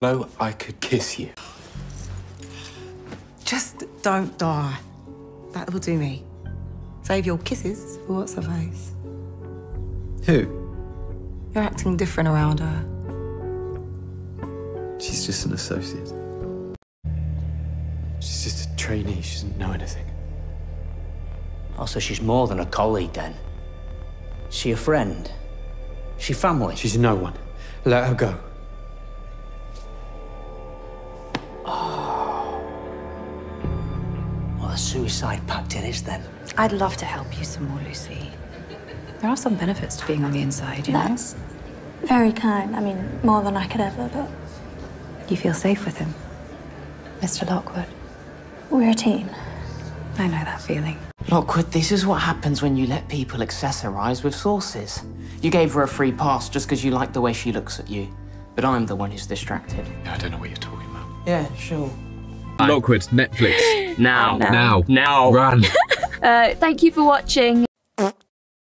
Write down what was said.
Hello, I could kiss you. Just don't die. That will do me. Save your kisses for what's her face. Who? You're acting different around her. She's just an associate. She's just a trainee. She doesn't know anything. Oh, so she's more than a colleague then. She a friend? She family? She's no one. Let her go. A suicide pact it is then. I'd love to help you some more, Lucy. There are some benefits to being on the inside, you That's very kind. I mean, more than I could ever, but? You feel safe with him, Mr. Lockwood. we're a team. I know that feeling. Lockwood, this is what happens when you let people accessorize with sources. You gave her a free pass just because you like the way she looks at you. But I'm the one who's distracted. I don't know what you're talking about. Yeah, sure. Lockwood, Netflix. Now. Now. Now. Run. Uh, thank you for watching.